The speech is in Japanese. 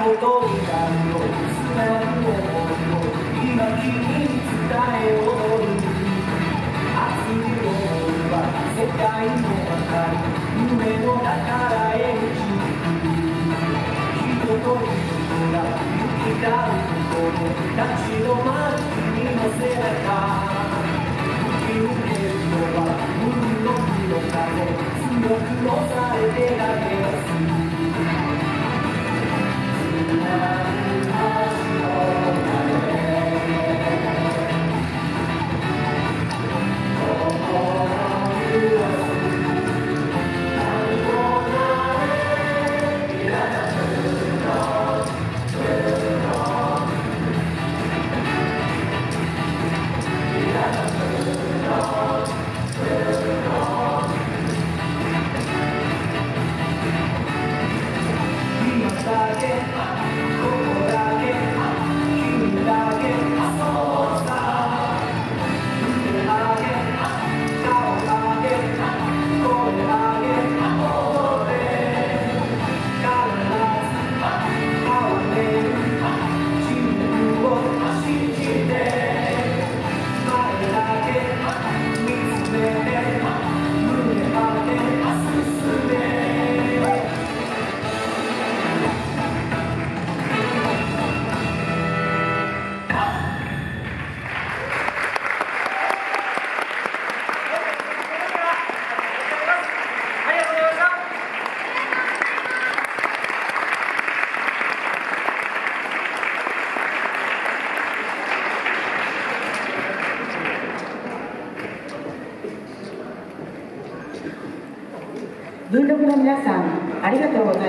今君に伝えよう熱い想いは世界の中に夢の中へ導く人と人が行き交うこと立ち止まる君の背中吹き抜けるのは海の日の風強く押されてだけです今文禄の皆さんありがとうございます。